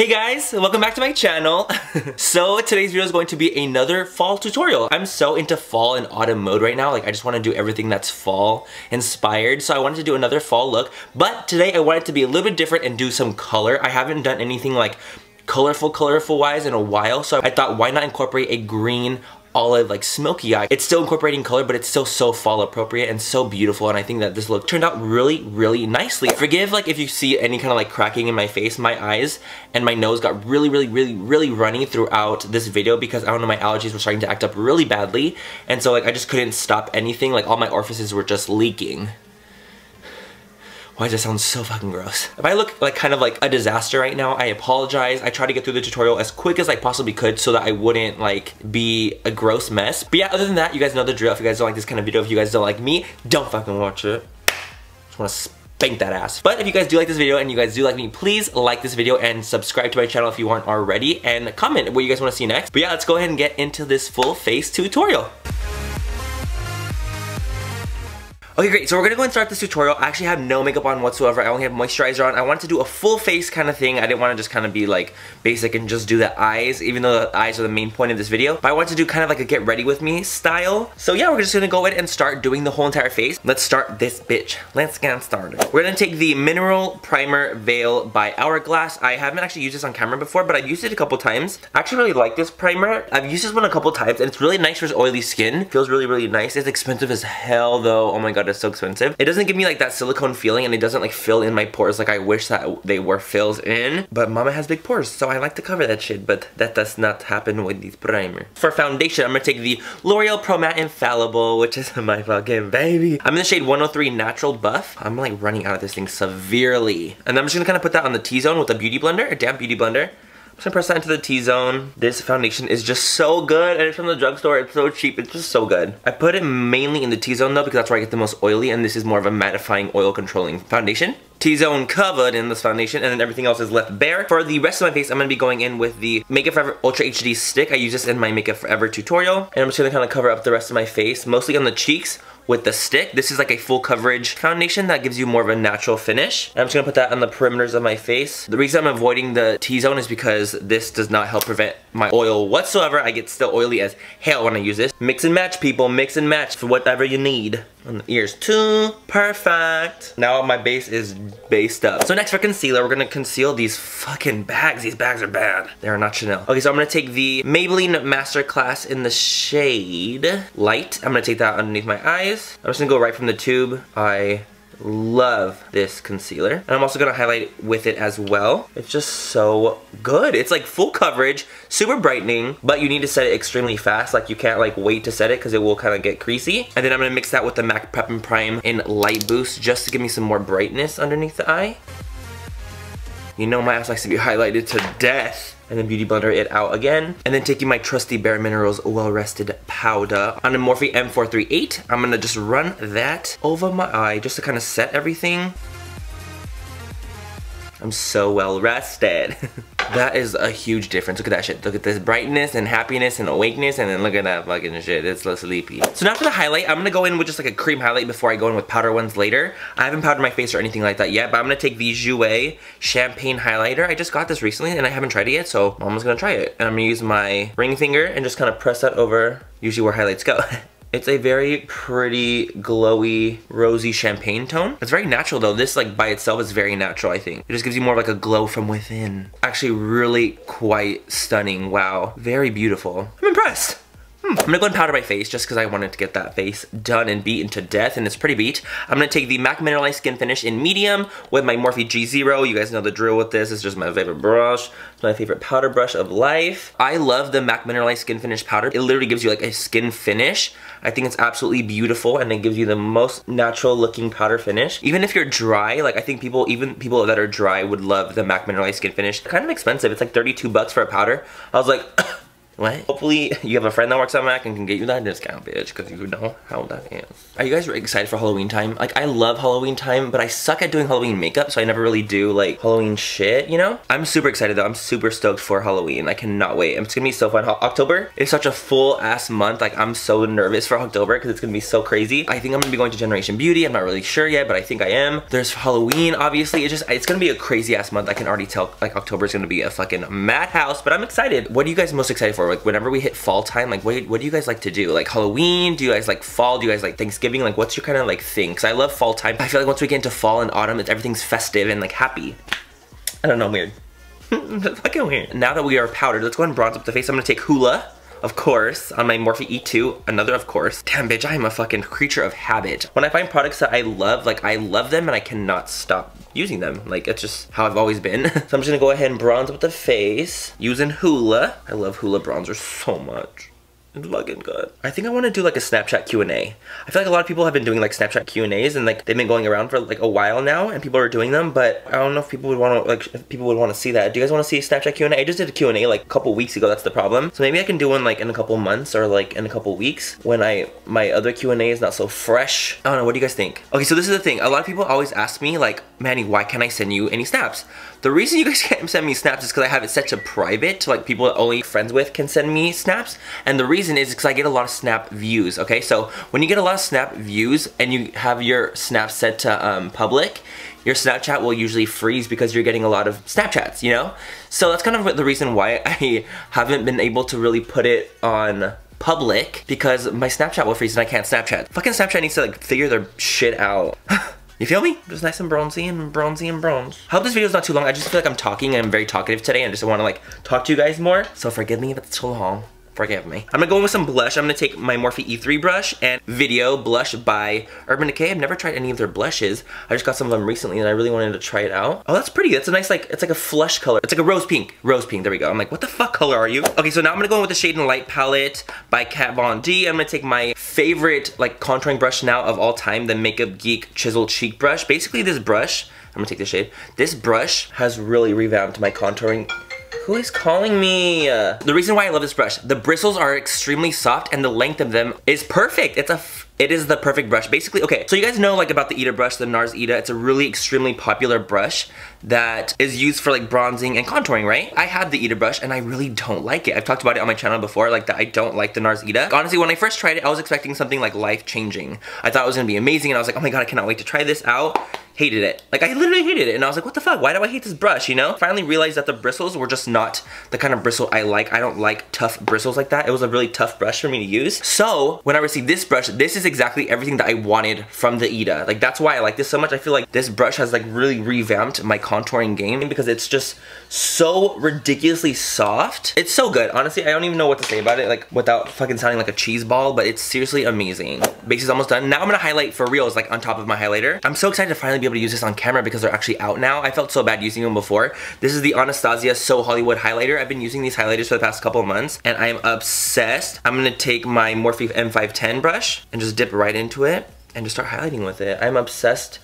Hey guys, welcome back to my channel. so today's video is going to be another fall tutorial. I'm so into fall and autumn mode right now. Like I just want to do everything that's fall inspired. So I wanted to do another fall look. But today I wanted to be a little bit different and do some color. I haven't done anything like colorful colorful wise in a while so I thought why not incorporate a green olive like smoky eye. It's still incorporating color but it's still so fall appropriate and so beautiful and I think that this look turned out really really nicely. Forgive like if you see any kind of like cracking in my face, my eyes and my nose got really really really really runny throughout this video because I don't know my allergies were starting to act up really badly and so like I just couldn't stop anything like all my orifices were just leaking. Why does that sound so fucking gross? If I look like kind of like a disaster right now, I apologize. I tried to get through the tutorial as quick as I possibly could so that I wouldn't like be a gross mess. But yeah, other than that, you guys know the drill. If you guys don't like this kind of video, if you guys don't like me, don't fucking watch it. Just wanna spank that ass. But if you guys do like this video and you guys do like me, please like this video and subscribe to my channel if you aren't already and comment what you guys wanna see next. But yeah, let's go ahead and get into this full face tutorial. Okay, great. So we're gonna go and start this tutorial. I actually have no makeup on whatsoever. I only have moisturizer on. I wanted to do a full face kind of thing. I didn't want to just kind of be like basic and just do the eyes, even though the eyes are the main point of this video. But I wanted to do kind of like a get ready with me style. So yeah, we're just gonna go ahead and start doing the whole entire face. Let's start this bitch. Let's get started. We're gonna take the Mineral Primer Veil by Hourglass. I haven't actually used this on camera before, but I've used it a couple times. I actually really like this primer. I've used this one a couple times, and it's really nice for oily skin. Feels really, really nice. It's expensive as hell though. Oh my god, it's so expensive. It doesn't give me like that silicone feeling and it doesn't like fill in my pores like I wish that they were filled in. But mama has big pores, so I like to cover that shit, but that does not happen with these primer. For foundation, I'm gonna take the L'Oreal Pro Matte Infallible, which is my fucking baby. I'm in the shade 103 Natural Buff. I'm like running out of this thing severely. And I'm just gonna kind of put that on the T-zone with a beauty blender, a damp beauty blender gonna press that into the T-zone. This foundation is just so good and it's from the drugstore. It's so cheap. It's just so good. I put it mainly in the T-zone though because that's where I get the most oily and this is more of a mattifying oil controlling foundation. T-zone covered in this foundation and then everything else is left bare. For the rest of my face, I'm gonna be going in with the Makeup Forever Ultra HD stick. I use this in my Makeup Forever tutorial. And I'm just gonna kind of cover up the rest of my face, mostly on the cheeks with the stick. This is like a full coverage foundation that gives you more of a natural finish. I'm just gonna put that on the perimeters of my face. The reason I'm avoiding the T-zone is because this does not help prevent my oil whatsoever. I get still oily as hell when I use this. Mix and match people, mix and match for whatever you need. On the ears too, perfect. Now my base is based up. So next for concealer, we're gonna conceal these fucking bags. These bags are bad. They are not Chanel. Okay, so I'm gonna take the Maybelline Masterclass in the shade Light. I'm gonna take that underneath my eyes. I'm just gonna go right from the tube. I love this concealer. And I'm also gonna highlight with it as well. It's just so good. It's like full coverage, super brightening, but you need to set it extremely fast. Like you can't like wait to set it because it will kind of get creasy. And then I'm gonna mix that with the MAC Prep and Prime in Light Boost just to give me some more brightness underneath the eye. You know my ass likes to be highlighted to death and then Beauty Blender it out again. And then taking my trusty Bare Minerals Well Rested Powder on a Morphe M438. I'm gonna just run that over my eye just to kind of set everything. I'm so well rested. that is a huge difference. Look at that shit. Look at this brightness and happiness and awakeness and then look at that fucking shit. It's less sleepy. So now for the highlight, I'm gonna go in with just like a cream highlight before I go in with powder ones later. I haven't powdered my face or anything like that yet, but I'm gonna take the Jouer Champagne Highlighter. I just got this recently and I haven't tried it yet, so I'm just gonna try it. And I'm gonna use my ring finger and just kind of press that over usually where highlights go. It's a very pretty, glowy, rosy champagne tone. It's very natural though. This like by itself is very natural, I think. It just gives you more like a glow from within. Actually really quite stunning. Wow. Very beautiful. I'm impressed. Hmm. I'm gonna go and powder my face just because I wanted to get that face done and beaten to death and it's pretty beat. I'm gonna take the MAC Mineralized Skin Finish in medium with my Morphe G0. You guys know the drill with this. It's just my favorite brush. It's my favorite powder brush of life. I love the MAC Mineralized Skin Finish powder. It literally gives you like a skin finish. I think it's absolutely beautiful and it gives you the most natural looking powder finish. Even if you're dry, like I think people, even people that are dry would love the MAC Mineralized Skin Finish. Kind of expensive. It's like 32 bucks for a powder. I was like, What? Hopefully you have a friend that works at Mac and can get you that discount, bitch, because you know how that is. Are you guys excited for Halloween time? Like, I love Halloween time, but I suck at doing Halloween makeup, so I never really do, like, Halloween shit, you know? I'm super excited, though. I'm super stoked for Halloween. I cannot wait. It's gonna be so fun. October is such a full-ass month. Like, I'm so nervous for October because it's gonna be so crazy. I think I'm gonna be going to Generation Beauty. I'm not really sure yet, but I think I am. There's Halloween, obviously. It's just, it's gonna be a crazy-ass month. I can already tell, like, October is gonna be a fucking madhouse, but I'm excited. What are you guys most excited for? Like, whenever we hit fall time, like, what, what do you guys like to do? Like, Halloween? Do you guys like fall? Do you guys like Thanksgiving? Like, what's your kind of, like, thing? Because I love fall time. I feel like once we get into fall and autumn, it's, everything's festive and, like, happy. I don't know, weird. fucking weird. Now that we are powdered, let's go ahead and bronze up the face. I'm gonna take Hoola of course, on my Morphe E2, another of course. Damn bitch, I am a fucking creature of habit. When I find products that I love, like I love them and I cannot stop using them. Like it's just how I've always been. so I'm just gonna go ahead and bronze up the face using Hoola. I love Hoola bronzer so much. Fucking good. I think I want to do like a Snapchat Q&A. I feel like a lot of people have been doing like Snapchat Q&As and like they've been going around for like a while now and people are doing them, but I don't know if people would want to like people would want to see that. Do you guys want to see a Snapchat Q&A? I just did a Q&A like a couple weeks ago. That's the problem. So maybe I can do one like in a couple months or like in a couple weeks when I my other Q&A is not so fresh. I don't know. What do you guys think? Okay, so this is the thing. A lot of people always ask me like, Manny, why can't I send you any snaps? The reason you guys can't send me snaps is because I have it set to private, to like people that only friends with can send me snaps. And the reason is because I get a lot of snap views, okay? So when you get a lot of snap views and you have your snap set to um, public, your Snapchat will usually freeze because you're getting a lot of Snapchats, you know? So that's kind of the reason why I haven't been able to really put it on public because my Snapchat will freeze and I can't Snapchat. Fucking Snapchat needs to like figure their shit out. You feel me? Just nice and bronzy and bronzy and bronze. I hope this video is not too long. I just feel like I'm talking and I'm very talkative today and I just want to like talk to you guys more. So forgive me if it's too long forgive me. I'm gonna go in with some blush. I'm gonna take my Morphe E3 brush and Video Blush by Urban Decay. I've never tried any of their blushes. I just got some of them recently and I really wanted to try it out. Oh, that's pretty. That's a nice, like, it's like a flush color. It's like a rose pink. Rose pink, there we go. I'm like, what the fuck color are you? Okay, so now I'm gonna go in with the Shade and Light palette by Kat Von D. I'm gonna take my favorite, like, contouring brush now of all time, the Makeup Geek Chisel Cheek Brush. Basically, this brush, I'm gonna take the shade. This brush has really revamped my contouring who is calling me? The reason why I love this brush, the bristles are extremely soft and the length of them is perfect. It's a it is the perfect brush. Basically, okay, so you guys know like about the Ita brush, the NARS Ita. It's a really extremely popular brush that is used for like bronzing and contouring, right? I have the Ita brush and I really don't like it. I've talked about it on my channel before, like that I don't like the NARS Ita. Honestly, when I first tried it, I was expecting something like life-changing. I thought it was gonna be amazing and I was like, oh my god, I cannot wait to try this out hated it. Like I literally hated it and I was like, what the fuck? Why do I hate this brush, you know? Finally realized that the bristles were just not the kind of bristle I like. I don't like tough bristles like that. It was a really tough brush for me to use. So when I received this brush, this is exactly everything that I wanted from the Ita. Like that's why I like this so much. I feel like this brush has like really revamped my contouring game because it's just so ridiculously soft. It's so good. Honestly, I don't even know what to say about it like without fucking sounding like a cheese ball, but it's seriously amazing. Base is almost done. Now I'm gonna highlight for reals like on top of my highlighter. I'm so excited to finally be able to use this on camera because they're actually out now. I felt so bad using them before. This is the Anastasia So Hollywood highlighter. I've been using these highlighters for the past couple months and I am obsessed. I'm gonna take my Morphe M510 brush and just dip right into it and just start highlighting with it. I'm obsessed.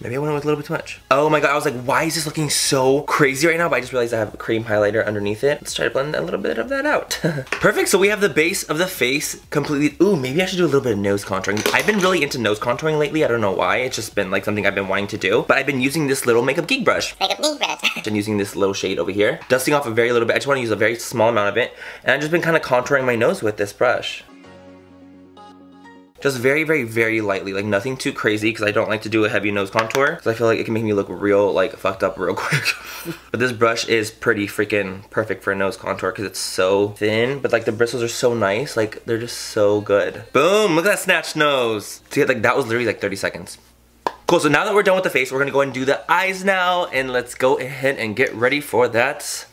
Maybe I went with a little bit too much. Oh my god, I was like, why is this looking so crazy right now? But I just realized I have a cream highlighter underneath it. Let's try to blend a little bit of that out. Perfect, so we have the base of the face completely. Ooh, maybe I should do a little bit of nose contouring. I've been really into nose contouring lately. I don't know why. It's just been like something I've been wanting to do. But I've been using this little Makeup Geek brush. Makeup Geek brush. and using this little shade over here. Dusting off a very little bit. I just want to use a very small amount of it. And I've just been kind of contouring my nose with this brush. Just very, very, very lightly, like nothing too crazy because I don't like to do a heavy nose contour because I feel like it can make me look real, like fucked up real quick. but this brush is pretty freaking perfect for a nose contour because it's so thin, but like the bristles are so nice, like they're just so good. Boom, look at that snatched nose. See, like that was literally like 30 seconds. Cool, so now that we're done with the face, we're gonna go and do the eyes now, and let's go ahead and get ready for that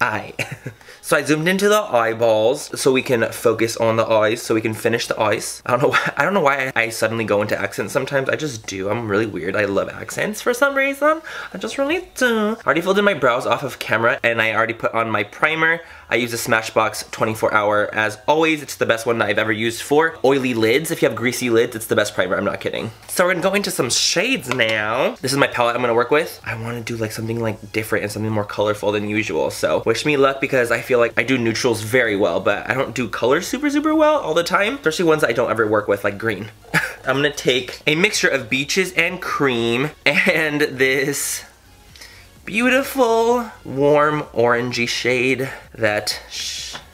eye. so I zoomed into the eyeballs so we can focus on the eyes so we can finish the eyes. I don't know why, I don't know why I suddenly go into accents sometimes. I just do. I'm really weird. I love accents for some reason. I just really do. I already filled in my brows off of camera and I already put on my primer. I use a Smashbox 24 hour. As always, it's the best one that I've ever used for oily lids. If you have greasy lids, it's the best primer. I'm not kidding. So we're gonna go into some shades now. This is my palette I'm gonna work with. I wanna do like something like different and something more colorful than usual. So wish me luck because I feel like I do neutrals very well, but I don't do colors super, super well all the time. Especially ones I don't ever work with, like green. I'm gonna take a mixture of beaches and cream and this beautiful warm orangey shade that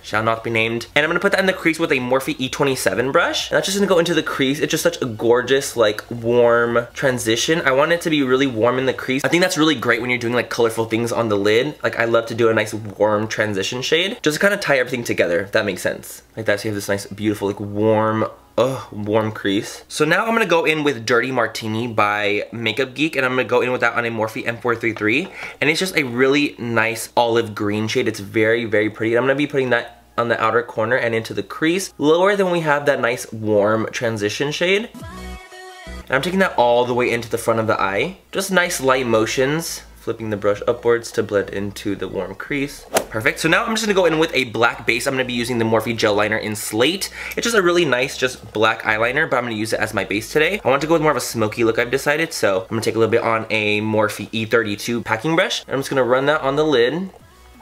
shall not be named. And I'm gonna put that in the crease with a Morphe E27 brush. And that's just gonna go into the crease. It's just such a gorgeous, like, warm transition. I want it to be really warm in the crease. I think that's really great when you're doing like colorful things on the lid. Like I love to do a nice warm transition shade. Just to kind of tie everything together, if that makes sense. Like that, so you have this nice, beautiful, like warm Ugh, warm crease. So now I'm gonna go in with Dirty Martini by Makeup Geek and I'm gonna go in with that on a Morphe M433 and it's just a really nice olive green shade. It's very, very pretty. I'm gonna be putting that on the outer corner and into the crease, lower than we have that nice warm transition shade. And I'm taking that all the way into the front of the eye. Just nice light motions flipping the brush upwards to blend into the warm crease. Perfect. So now I'm just gonna go in with a black base. I'm gonna be using the Morphe Gel Liner in Slate. It's just a really nice, just black eyeliner, but I'm gonna use it as my base today. I want to go with more of a smoky look, I've decided, so I'm gonna take a little bit on a Morphe E32 packing brush. I'm just gonna run that on the lid.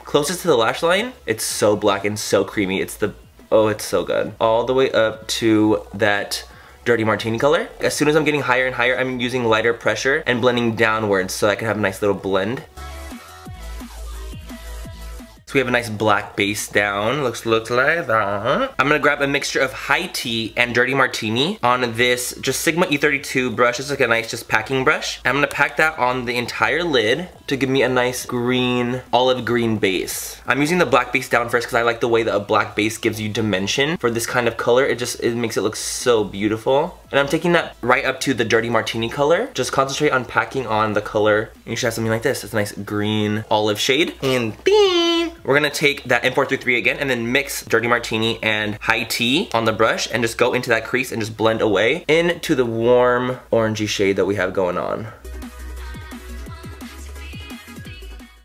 Closest to the lash line, it's so black and so creamy. It's the, oh, it's so good. All the way up to that Dirty Martini color. As soon as I'm getting higher and higher, I'm using lighter pressure and blending downwards so I can have a nice little blend. So we have a nice black base down, looks, looks like that. I'm gonna grab a mixture of high tea and dirty martini on this just Sigma E32 brush. It's like a nice just packing brush. I'm gonna pack that on the entire lid to give me a nice green, olive green base. I'm using the black base down first because I like the way that a black base gives you dimension for this kind of color. It just, it makes it look so beautiful. And I'm taking that right up to the dirty martini color. Just concentrate on packing on the color. You should have something like this. It's a nice green olive shade. And ding! We're gonna take that M433 again and then mix Dirty Martini and High Tea on the brush and just go into that crease and just blend away into the warm orangey shade that we have going on.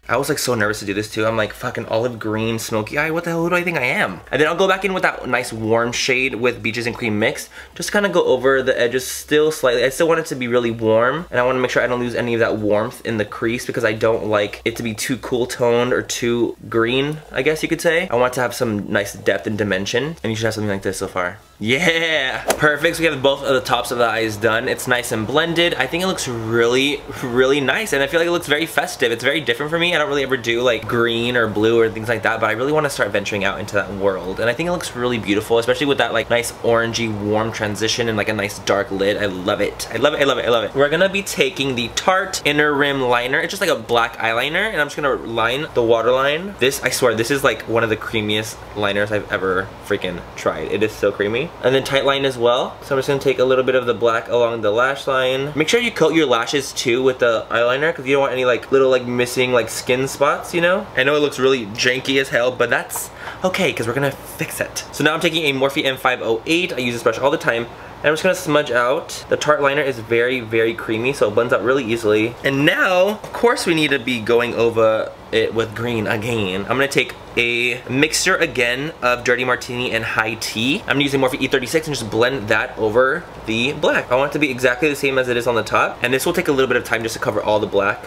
I was like so nervous to do this too. I'm like fucking olive green, smoky eye. What the hell who do I think I am? And then I'll go back in with that nice warm shade with Beaches and Cream mixed. Just kind of go over the edges still slightly. I still want it to be really warm and I want to make sure I don't lose any of that warmth in the crease because I don't like it to be too cool toned or too green, I guess you could say. I want to have some nice depth and dimension and you should have something like this so far. Yeah, perfect. So we have both of the tops of the eyes done. It's nice and blended. I think it looks really, really nice. And I feel like it looks very festive. It's very different for me. I don't really ever do like green or blue or things like that, but I really want to start venturing out into that world. And I think it looks really beautiful, especially with that like nice orangey warm transition and like a nice dark lid. I love it. I love it, I love it, I love it. We're gonna be taking the Tarte Inner Rim Liner. It's just like a black eyeliner and I'm just gonna line the waterline. This, I swear, this is like one of the creamiest liners I've ever freaking tried. It is so creamy. And then tight line as well. So I'm just gonna take a little bit of the black along the lash line. Make sure you coat your lashes too with the eyeliner because you don't want any like little like missing like skin spots, you know? I know it looks really janky as hell, but that's okay because we're gonna fix it. So now I'm taking a Morphe M508. I use this brush all the time. And I'm just gonna smudge out. The Tarte liner is very, very creamy, so it blends out really easily. And now, of course we need to be going over it with green again. I'm gonna take a mixture again of Dirty Martini and High Tea. I'm using Morphe E36 and just blend that over the black. I want it to be exactly the same as it is on the top. And this will take a little bit of time just to cover all the black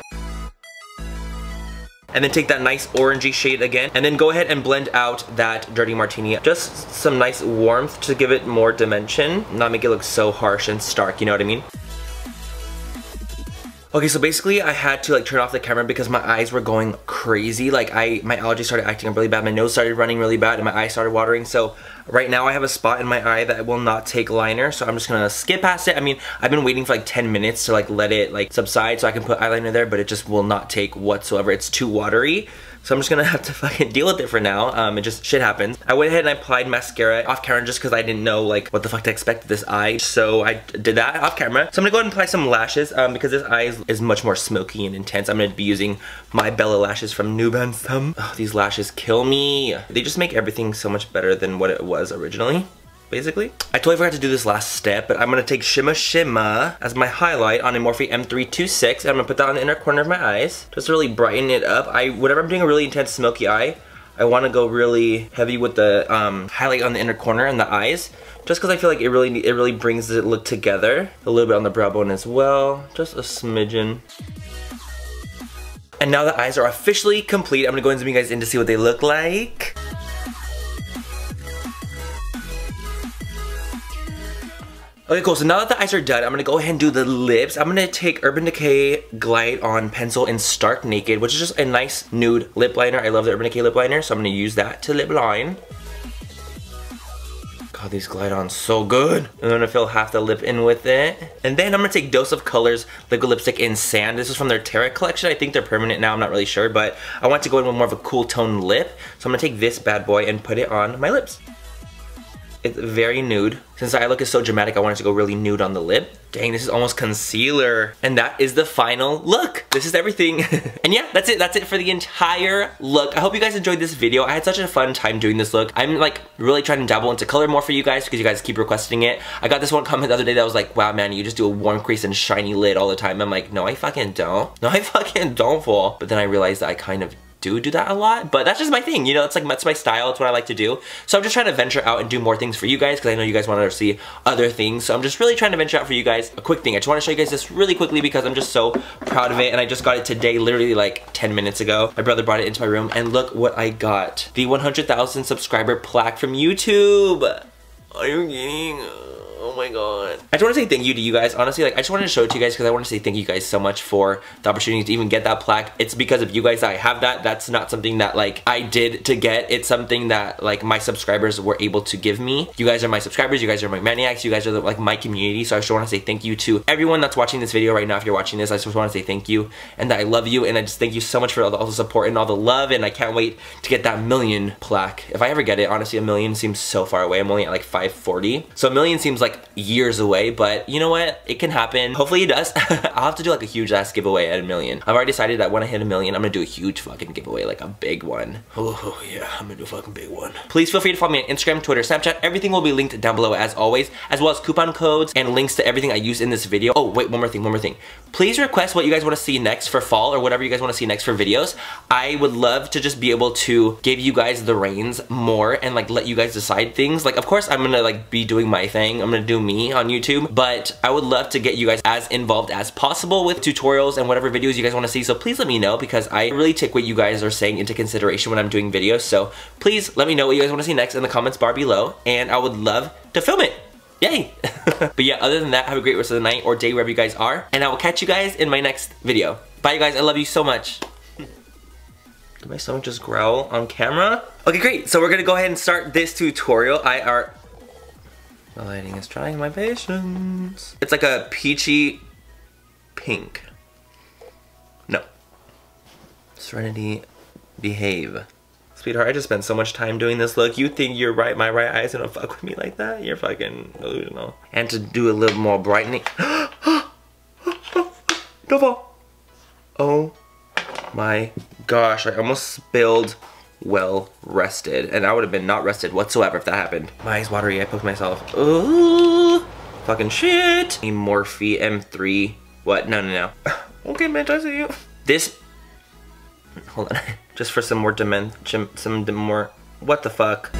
and then take that nice orangey shade again and then go ahead and blend out that dirty martini. Just some nice warmth to give it more dimension not make it look so harsh and stark you know what I mean Okay, so basically I had to like turn off the camera because my eyes were going crazy. Like I, my allergies started acting up really bad. My nose started running really bad and my eyes started watering. So right now I have a spot in my eye that will not take liner. So I'm just gonna skip past it. I mean, I've been waiting for like 10 minutes to like let it like subside so I can put eyeliner there, but it just will not take whatsoever. It's too watery. So I'm just gonna have to fucking deal with it for now. Um, it just, shit happens. I went ahead and I applied mascara off camera just because I didn't know like what the fuck to expect this eye. So I did that off camera. So I'm gonna go ahead and apply some lashes um, because this eye is, is, much more smoky and intense. I'm gonna be using my Bella lashes from New Balance. These lashes kill me. They just make everything so much better than what it was originally basically. I totally forgot to do this last step, but I'm gonna take Shimma Shimma as my highlight on a Morphe M326. and I'm gonna put that on the inner corner of my eyes, just to really brighten it up. I Whenever I'm doing a really intense smoky eye, I wanna go really heavy with the um, highlight on the inner corner and the eyes, just because I feel like it really it really brings the look together. A little bit on the brow bone as well, just a smidgen. And now the eyes are officially complete. I'm gonna go and zoom you guys in to see what they look like. Okay, cool. So now that the eyes are done, I'm gonna go ahead and do the lips. I'm gonna take Urban Decay Glide On Pencil in Stark Naked, which is just a nice nude lip liner. I love the Urban Decay lip liner, so I'm gonna use that to lip line. God, these glide on so good. I'm gonna fill half the lip in with it. And then I'm gonna take Dose of Colors Liquid Lipstick in Sand. This is from their Terra collection. I think they're permanent now, I'm not really sure, but I want to go in with more of a cool tone lip. So I'm gonna take this bad boy and put it on my lips. It's very nude. Since eye look is so dramatic, I wanted to go really nude on the lip. Dang, this is almost concealer. And that is the final look. This is everything. and yeah, that's it. That's it for the entire look. I hope you guys enjoyed this video. I had such a fun time doing this look. I'm like really trying to dabble into color more for you guys because you guys keep requesting it. I got this one comment the other day that was like, wow man, you just do a warm crease and shiny lid all the time. I'm like, no, I fucking don't. No, I fucking don't fall. But then I realized that I kind of do do that a lot, but that's just my thing, you know, it's like, that's my style, it's what I like to do. So I'm just trying to venture out and do more things for you guys, because I know you guys want to see other things, so I'm just really trying to venture out for you guys. A quick thing, I just want to show you guys this really quickly because I'm just so proud of it, and I just got it today, literally like 10 minutes ago. My brother brought it into my room, and look what I got. The 100,000 subscriber plaque from YouTube. Are you kidding? Oh my god. I just want to say thank you to you guys. Honestly, like I just wanted to show it to you guys because I want to say thank you guys so much for the opportunity to even get that plaque. It's because of you guys that I have that. That's not something that like I did to get. It's something that like my subscribers were able to give me. You guys are my subscribers. You guys are my maniacs. You guys are the, like my community. So I just want to say thank you to everyone that's watching this video right now. If you're watching this, I just want to say thank you and that I love you and I just thank you so much for all the, all the support and all the love and I can't wait to get that million plaque. If I ever get it, honestly, a million seems so far away. I'm only at like 540. So a million seems like years away, but you know what? It can happen. Hopefully it does. I'll have to do like a huge ass giveaway at a million. I've already decided that when I hit a million, I'm gonna do a huge fucking giveaway, like a big one. Oh yeah, I'm gonna do a fucking big one. Please feel free to follow me on Instagram, Twitter, Snapchat. Everything will be linked down below as always, as well as coupon codes and links to everything I use in this video. Oh, wait, one more thing, one more thing. Please request what you guys wanna see next for fall or whatever you guys wanna see next for videos. I would love to just be able to give you guys the reins more and like let you guys decide things. Like, of course, I'm gonna like be doing my thing. I'm gonna do me on YouTube, but I would love to get you guys as involved as possible with tutorials and whatever videos you guys wanna see. So please let me know because I really take what you guys are saying into consideration when I'm doing videos. So please let me know what you guys wanna see next in the comments bar below and I would love to film it. Yay! but yeah, other than that, have a great rest of the night or day wherever you guys are. And I will catch you guys in my next video. Bye you guys, I love you so much. Did my stomach just growl on camera? Okay, great. So we're gonna go ahead and start this tutorial. I are... The lighting is trying my patience. It's like a peachy pink. No. Serenity, behave. Sweetheart, I just spent so much time doing this look. You think you're right, my right eye's gonna fuck with me like that? You're fucking delusional. And to do a little more brightening. Don't fall. Oh my gosh, I almost spilled well rested. And I would have been not rested whatsoever if that happened. My eyes watery, I poked myself. Ooh, fucking shit. A Morphe M3. What? No, no, no. okay, man, I see you. This, hold on. Just for some more dimension, some more, what the fuck?